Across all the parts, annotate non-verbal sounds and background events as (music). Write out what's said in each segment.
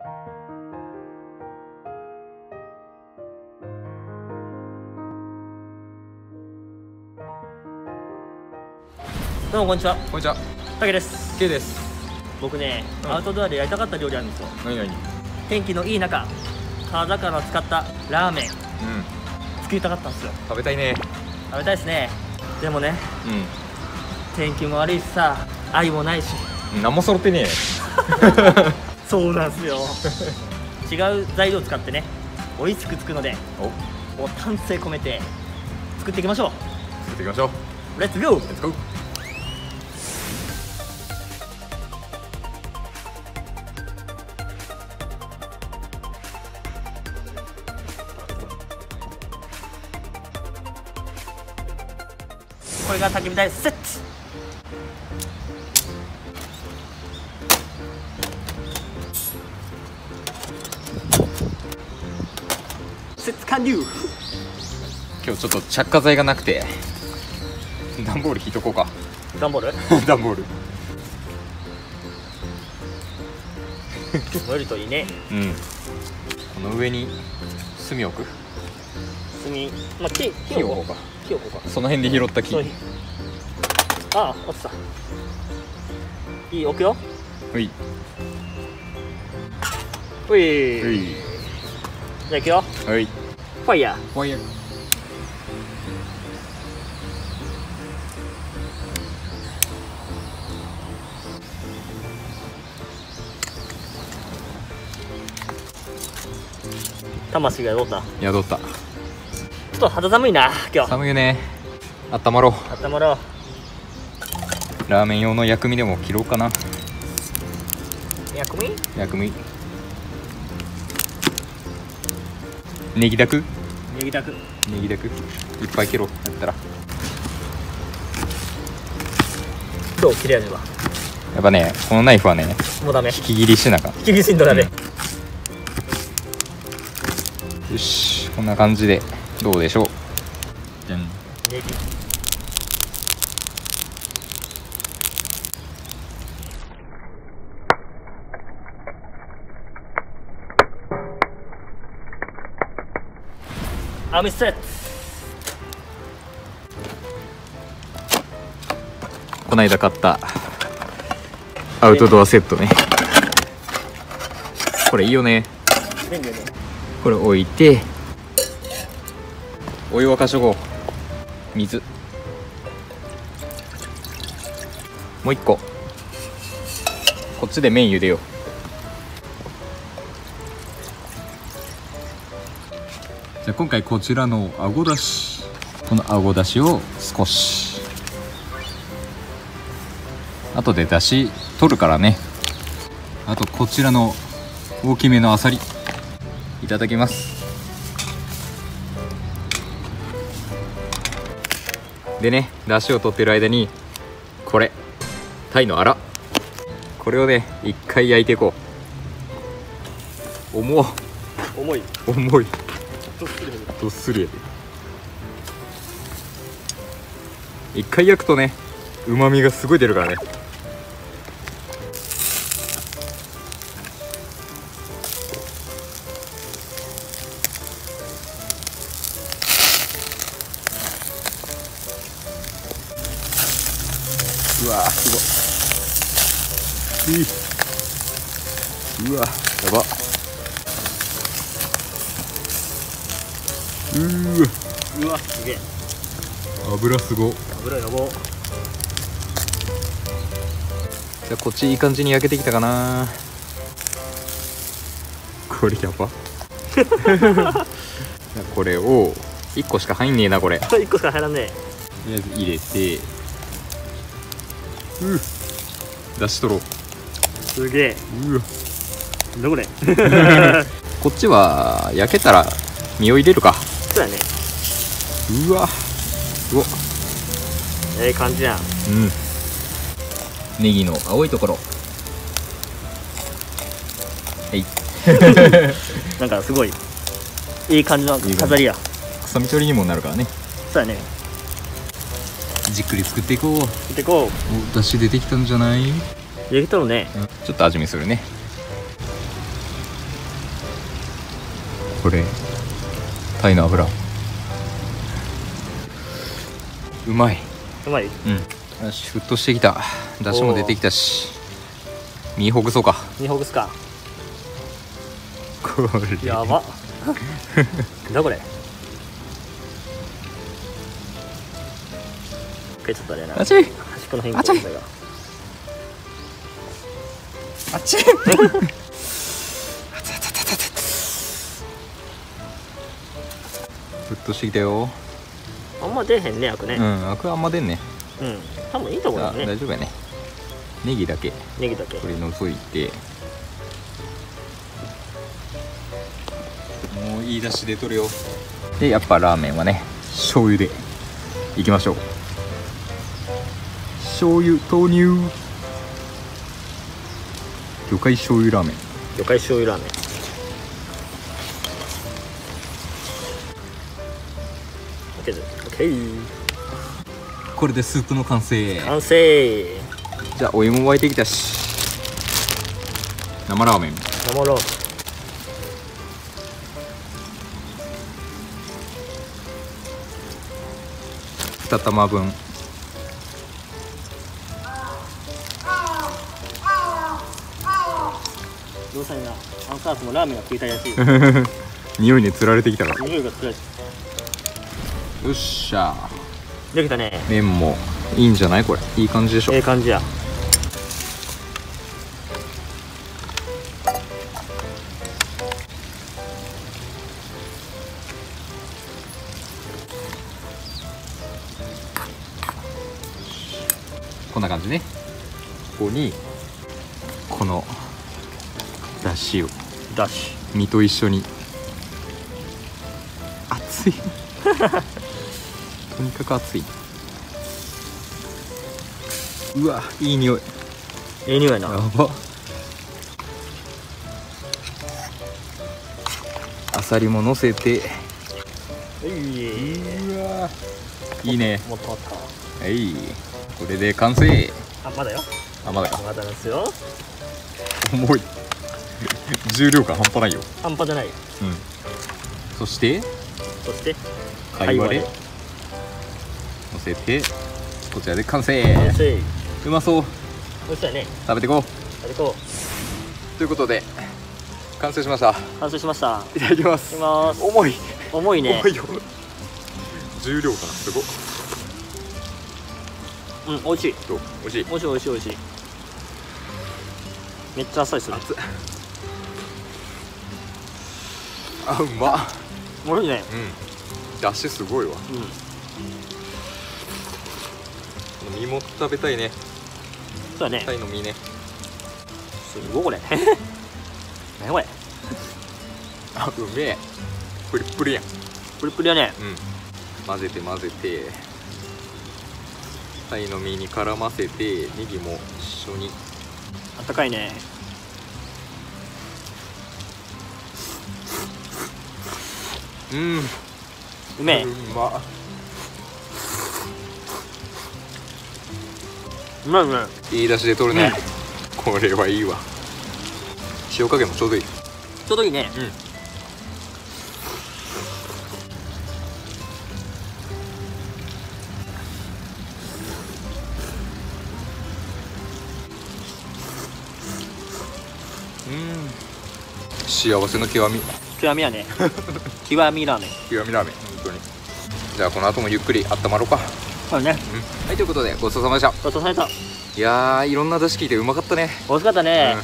どうもこんにちは。こんにちは。たけです。K です。僕ね、うん。アウトドアでやりたかった料理あるんですよ。何何うん天気のいい中川魚を使ったラーメン。作りたかったんですよ。食べたいね。食べたいですね。でもねう天気も悪いしさ愛もないし。ん何も揃ってね (laughs) そうなんですよ。違う材料を使ってね美味しく作るのでえお丹精込めて作っていきましょ作っていきましょう。うレッツゴーレッツゴーこれが焚き火台セットセット完了今日ちょっと着火剤がなくて段ボール引いとこうか。段ボール？(laughs) 段ボール。(laughs) 燃えるといいね。うん。この上に炭置く？炭。まあ木木を置こうか。木をこうか。その辺で拾った木。そうああ落ちた。いい置くよ。ほい。ほい。じゃあいくよ。はいファイヤーファイヤー魂がどうた宿った。ちょっと肌寒いな今日。寒いよね。温まろう。温まろう。ラーメン用の薬味でも切ろうかな。薬味？薬味。ネギだくネギタク。ネギだくいっぱい切ろうやったら。どう？切れ味はやっぱねこのナイフはねもうダメ。引き切りしなあかん。厳しいんだダメよしこんな感じでどうでしょうじゃんネギ網セット。こないだ買ったアウトドアセットね。これいいよね便利よね。これ置いてお湯沸かしとこう。水。もう一個。こっちで麺茹でよう。じゃあ今回こちらのあごだしこのあごだしを少し後でだし取るからね。あとこちらの大きめのあさりいただきます。でね出汁を取ってる間にこれ。タイのアラ。これをね一回焼いていこう。重っ。重い。重いどっすりやで。一回焼くとねうまみがすごい出るからね。うわすごいいうわやば。うーわ。うわすげえ。油すご。油やば。じゃあこっちいい感じに焼けてきたかな。これやば。じゃあこれを1個しか入んねえなこれ。と1個しか入らんねりあえず入れて。う出しとろ。うすげえ。うわ。どこれ。(laughs) (laughs) こっちは焼けたら身を入れるかそうやね。うわ。すごっええ感じやん。うん。ネギの青いところ。はい。(laughs) なんかすごいいい感じの飾りや。臭み取りにもなるからね。そうやね。じっくり作っていこう。行ってこう。お出汁出てきたんじゃない？できとるね。ちょっと味見するね。これタイの油。うまい。うまい？うん。よし沸騰してきた。出汁も出てきたし。身ほぐそうか。身ほぐすか。これ。やば。だこれ？ちょっとあれやな。あちい。端っこの変あちあっち沸騰してきたよ。あんま出へんねアクね。うんアクあんま出んね。うん、多分いいと思うあよね。大丈夫やね。ネギだけ。ネギだけ。取り除いて。もういい出汁出とるよ。でやっぱラーメンはね醤油で。いきましょう。醤油投入魚介醤油ラーメン。魚介醤油ラーメンこれでスープの完成。完成。じゃあお湯も沸いてきたし。生ラーメン。生ロース2玉分。(laughs) どうしたらいいなアンサースもラーメンが食いたいらしい (laughs) 匂いにつられてきたら。匂いがつらいよっしゃ。できたね。麺もいいんじゃない？これ。いい感じでしょ。ええ感じや。こんな感じね。ここにこのだしを。ダッシ身と一緒に。熱いとにかく熱いうわいい匂い。ュええ匂いややなば。あさりも乗せて。ういいいね。はい。これで完成。あまだよ。あまだか。まだですよ。重い。重量感半端ないよ。半端じゃない。うん。そして？そして？貝割れ貝乗せてこちらで完成。うまそう。そしたらね。食べてこう。あれこということで完成しました。う完成しました。いただきます。重い。重いね。重いよ。重量感すごっ。うん美味しい。どう？美味しい？美味しい美味しい美味しい。めっちゃあっさりする熱っ。あうまっ。美味しいね。うん。だしすごいわ。うんこの身も食べたいね。そうだね。タイの身ね。すごいこれ。(laughs) 何これ。あうめえ。プリップリやん。プリプリやね。うん。混ぜて混ぜて。タイの身に絡ませてネギも一緒に。あったかいね。うん。うめえ。うまっうまいうまいいい出汁で取るね、これはいいわ。塩加減もちょうどいい。ちょうどいいね。うん。うん。幸せの極み。極みやね。(laughs) 極みラーメン。極みラーメン本当に。じゃあこの後もゆっくり温まろうか、そうだね。うん、はいということでごちそうさまでした。ごちそうさまでした。いやーいろんな出汁聞いてうまかったね。美味しかったね、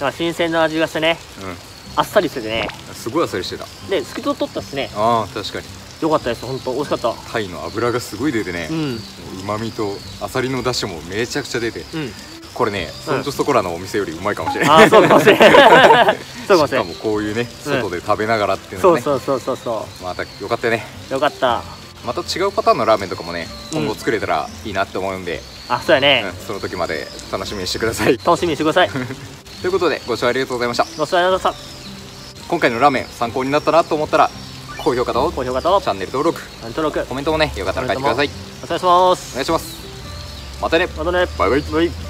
なんか新鮮な味がしてね。うん、うん、あっさりしててね。すごいあっさりしてた。で透き通っとったっすね。あー確かに。よかったです。本当美味しかった。タイの脂がすごい出てね。うん。うまみとあさりの出汁もめちゃくちゃ出て。うん。これねそん。じょそこらのお店よりうまいかもしれない、ああそうかもしれない (laughs) そうかもししかれないもこういうね外で食べながらっていうのもね、そうそうそうそうそまたよかったよね。うよかったまた違うパターンのラーメンとかもねうん。今後作れたらいいなって思うんで、あそうやね、うんその時まで楽しみにしてください。楽しみにしてください。(laughs) ということでご視聴ありがとうございました。ご視聴ありがとうございま今回のラーメン参考になったなと思ったら高評価とチ高評価とャンネル登録登録。コメントもねよかったら書いてください。お願いします。お願いします。またね。またね。バイ。バイバイ